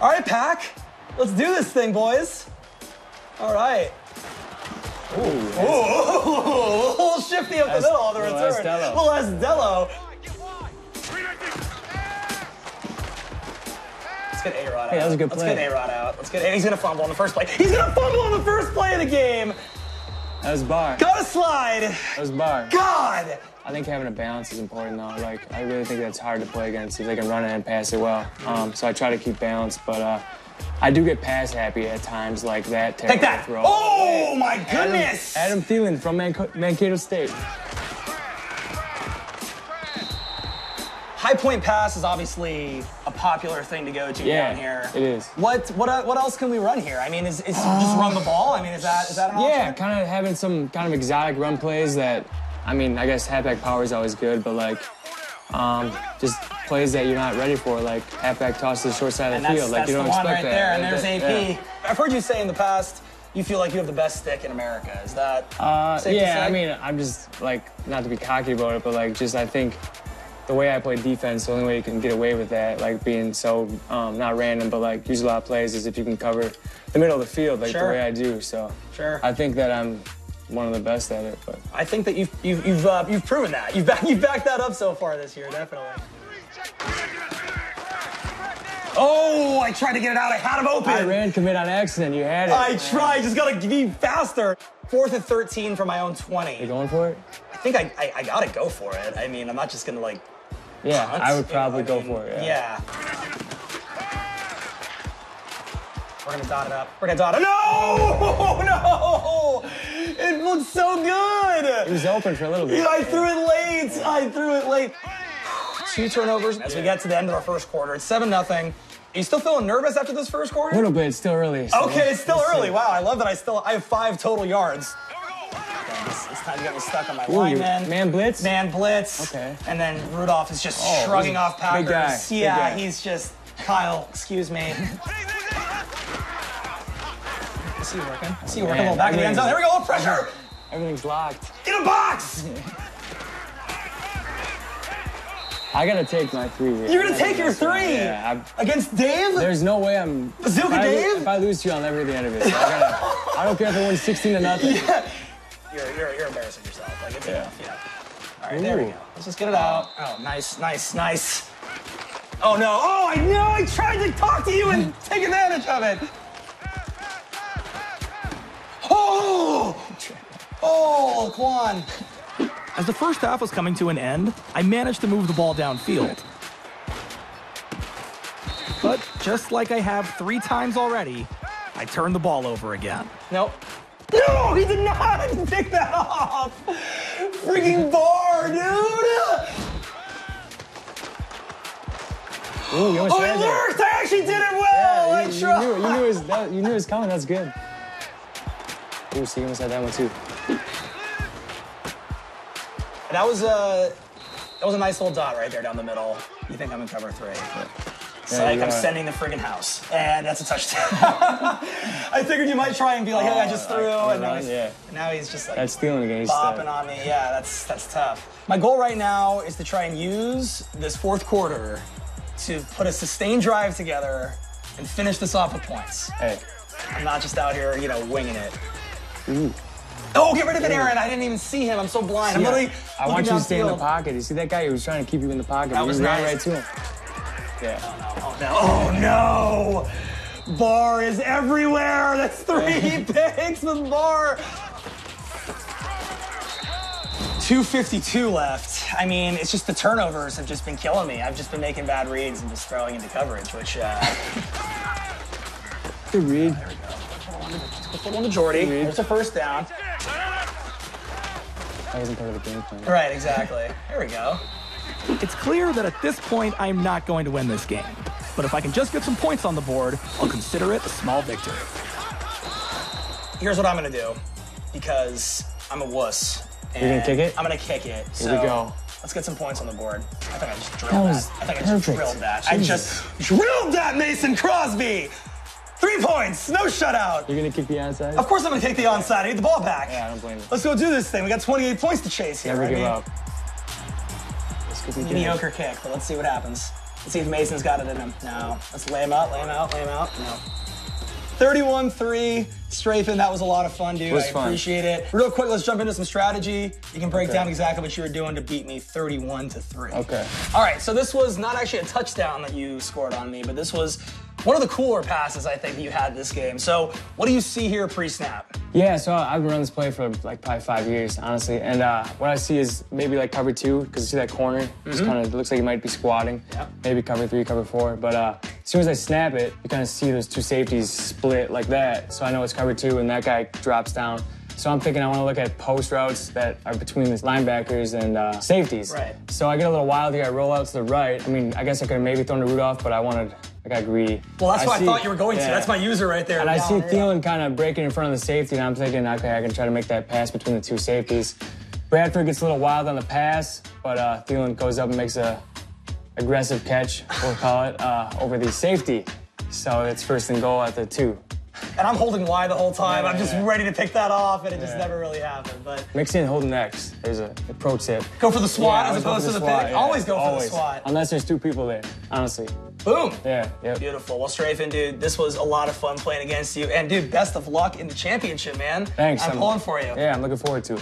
All right, Pack. Let's do this thing, boys. All right. Ooh, a little shifty up the middle on the return. Estelo. little Estelo. Let's get A-Rod out. Hey, that was a good play. Let's get A-Rod out. Let's get A. He's gonna fumble on the first play. He's gonna fumble on the first play of the game. That was Barr. Gotta slide. That was Barr. God. I think having a balance is important though. Like I really think that's hard to play against if they can run it and pass it well. Um, so I try to keep balance, but uh, I do get pass happy at times like that. Take that. Throw. Oh my goodness. Adam Thielen from Mankato State. High point pass is obviously a popular thing to go to Yeah, down here. it is. What what uh, what else can we run here? I mean, is, is just run the ball? I mean, is that is that an Yeah, option? kind of having some kind of exotic run plays that, I mean, I guess halfback power is always good, but like, um, just plays that you're not ready for, like halfback toss to the short side of the field. Like you don't expect right that. there. And there's AP. yeah. I've heard you say in the past you feel like you have the best stick in America. Is that Uh, safe to yeah? I mean, I'm just like not to be cocky about it, but like just I think the way I play defense, the only way you can get away with that, like being so um, not random, but like use a lot of plays, is if you can cover the middle of the field, like Sure. the way I do. So Sure. I think that I'm one of the best at it. But I think that you've you've you've, uh, you've proven that. You've back, you've backed that up so far this year, definitely. Oh, I tried to get it out. I had him open. I ran commit on accident. You had it. I tried. Just gotta be faster. Fourth and 13 from my own 20. You going for it? I think I, I, I gotta go for it. I mean, I'm not just gonna like. Yeah, I would probably I go for it. Yeah. We're gonna dot it up. We're gonna dot it. No! No! It looks so good! It was open for a little bit. Yeah, I threw it late. I threw it late. Two turnovers as we get to the end of our first quarter. It's seven nothing. Are you still feeling nervous after this first quarter? A little bit. It's still early. so Okay, it's still early. Wow, I love that I still I have five total yards. It's time get me stuck on my Ooh, lineman. man blitz? Man blitz. Okay. And then Rudolph is just Oh, shrugging off big Packers. guy, big Yeah, guy. he's just Kyle. Excuse me. I see you working. I see you working. A little back of the end zone. There we go. A little pressure. Everything's locked. In a box. I gotta take my three. here. You're gonna I take your three Yeah. I'm- against Dave. There's no way I'm. Bazooka if I, Dave? If I lose to you, I'll never get the end of it. So I, gotta, I don't care if it wins 16 to nothing. You're, you're, you're embarrassing yourself. Like it's Yeah. enough. Yeah. All right, there we go. Let's just get it out. Oh, nice, nice, nice. Oh no! Oh, I know. I tried to talk to you and take advantage of it. Oh! Oh, Quan. As the first half was coming to an end, I managed to move the ball downfield. But just like I have three times already, I turned the ball over again. Nope. No, he did not pick that off. Freaking Barr, dude. Ooh, you Oh, it worked. I actually did it well. Yeah, I you, you, tried. knew, you knew it was that, you knew it was coming. That's good. Ooh, see, you almost had that one too. That was a that was a nice little dot right there down the middle. You think I'm in cover three? It's Yeah, like I'm sending the friggin' house, and that's a touchdown. I figured you might try and be like, "Hey, I just Oh, threw," like, and now he's, yeah. now he's just like That's stealing again. He's uh, bopping on me. Yeah, that's that's tough. My goal right now is to try and use this fourth quarter to put a sustained drive together and finish this off with points. Hey, I'm not just out here, you know, winging it. Oh, get rid of it, Aaron! I didn't even see him. I'm so blind. I'm literally. I want you to stay in the pocket. You see that guy? He was trying to keep you in the pocket. That was nice. right to him. Yeah. Oh no! Oh no! Barr is everywhere. That's three picks with Barr. 252 left. I mean, it's just the turnovers have just been killing me. I've just been making bad reads and just throwing into coverage, which uh, Good read. There we go. put on the Jordy. There's a first down. That wasn't part of the game plan. Right, exactly. There we go. It's clear that at this point, I am not going to win this game. But if I can just get some points on the board, I'll consider it a small victory. Here's what I'm gonna do, because I'm a wuss. You're gonna kick it? I'm gonna kick it. Here so we go. Let's get some points on the board. I think I just drilled That that. I think I just drilled that. I just drilled that, Mason Crosby. Three points, no shutout. You're gonna kick the outside? Of course I'm gonna take the onside. I need the ball back. Yeah, I don't blame you. Let's go do this thing. We got 28 points to chase here. Never I give mean, up. Let's get the game. Mediocre kick, but let's see what happens. Let's see if Mason's got it in him. No. Let's lay him out, lay him out, lay him out. No. 31-3, Strafing. That was a lot of fun, dude. was I fun. appreciate it. Real quick, let's jump into some strategy. You can break Okay. down exactly what you were doing to beat me 31 to 3. Okay. All right, so this was not actually a touchdown that you scored on me, but this was one of the cooler passes I think you had this game. So, what do you see here pre-snap? Yeah, so I've been running this play for like probably five years, honestly. And uh, what I see is maybe like cover two, because I see that corner, just kind of looks like he might be squatting. Yep. Maybe cover three, cover four. But uh, as soon as I snap it, you kind of see those two safeties split like that. So I know it's cover two, and that guy drops down. So I'm thinking I want to look at post routes that are between the linebackers and uh, safeties. Right. So I get a little wild here. I roll out to the right. I mean, I guess I could have maybe thrown to Rudolph, but I wanted, I got greedy. Well, that's what I thought you were going to. That's my user right there. And I see. Thielen kind of breaking in front of the safety, and I'm thinking, okay, I can try to make that pass between the two safeties. Bradford gets a little wild on the pass, but uh, Thielen goes up and makes a aggressive catch, we'll call it, uh, over the safety. So it's first and goal at the two. And I'm holding Y the whole time. Yeah, I'm just yeah. ready to pick that off, and it just never really happened. But Mix in holding X. There's a, a pro tip. go for the SWAT Yeah, as opposed to the SWAT, pick. yeah. Always go for the SWAT. Unless there's two people there, honestly. Boom. Yeah, yep. Beautiful. Well, Strafing, dude, this was a lot of fun playing against you. And, dude, best of luck in the championship, man. Thanks. I'm pulling for you. Yeah, I'm looking forward to it.